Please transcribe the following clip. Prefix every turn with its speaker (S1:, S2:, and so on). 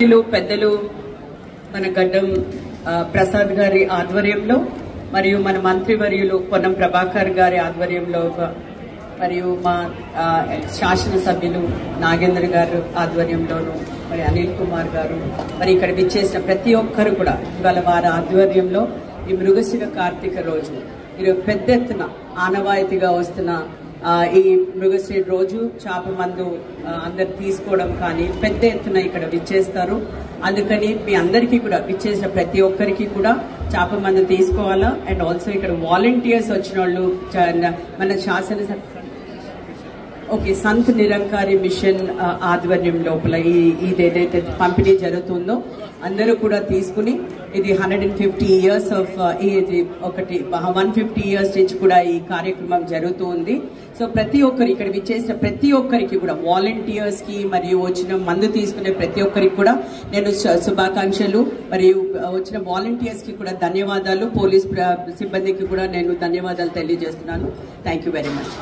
S1: పెద్దలు పెద్దలు మన గడ్డం ప్రసాద్ గారి ఆధ్వర్యంలో మరియు మన మంత్రివర్యులు పొన్నం ప్రభాకర్ గారి ఆధ్వర్యంలో మరియు మా శాసనసభ్యులు నాగేంద్ర గారు ఆధ్వర్యంలోను మరి అనిల్ కుమార్ గారు మరి ఇక్కడ విచ్చేసిన ప్రతి ఒక్కరు కూడా ఇవాళ వారి ఆధ్వర్యంలో ఈ మృగశిర కార్తీక రోజు. ఈరోజు పెద్ద ఎత్తున ఆనవాయితీగా వస్తున్న ఈ మృగశ్రీ రోజు చేప మందు అందరు తీసుకోవడం కానీ పెద్ద ఎత్తున ఇక్కడ విచ్చేస్తారు. అందుకని మీ అందరికీ కూడా విచ్చేసిన ప్రతి ఒక్కరికి కూడా చేప మందు తీసుకోవాలా? అండ్ ఆల్సో ఇక్కడ వాలంటీర్స్ వచ్చిన వాళ్ళు మన శాసన ఓకే సంత్ నిరంకారి మిషన్ ఆధ్వర్యం లోపల ఈ ఇది ఏదైతే పంపిణీ జరుగుతుందో అందరూ కూడా తీసుకుని ఇది hundred and fifty years of ఇది ఒకటి వన్ ఫిఫ్టీ ఇయర్స్ నుంచి కూడా ఈ కార్యక్రమం జరుగుతూ ఉంది సో ప్రతి ఒక్కరు ఇక్కడ విచ్చేసిన ప్రతి ఒక్కరికి కూడా వాలంటీర్స్కి మరియు వచ్చిన మందు తీసుకునే ప్రతి ఒక్కరికి కూడా నేను శుభాకాంక్షలు. మరియు వచ్చిన వాలంటీర్స్కి కూడా ధన్యవాదాలు. పోలీస్ సిబ్బందికి కూడా నేను ధన్యవాదాలు తెలియజేస్తున్నాను. Thank you very much